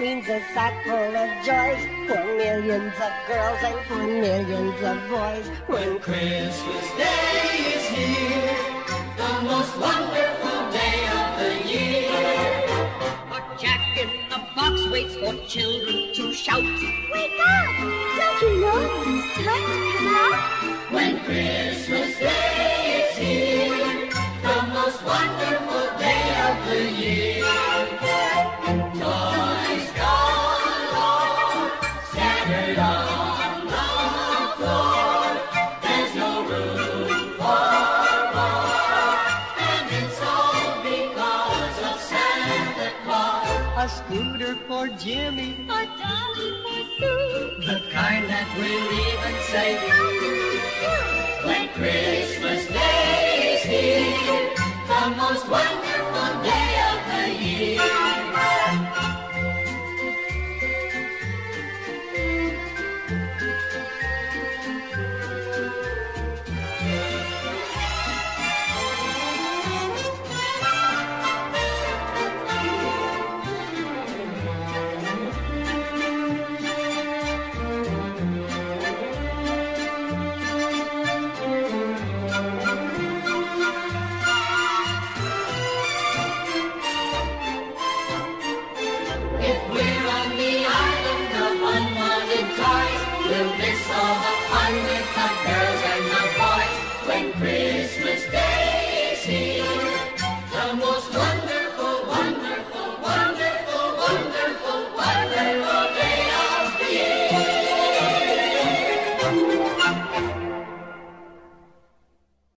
sack full of joys for millions of girls and for millions of boys. When Christmas Day is here, the most wonderful day of the year. A jack in the box waits for children to shout. Wake up! Don't you know it's time A scooter for Jimmy, A dolly for Sue. The kind that will even say, when we'll miss all the fun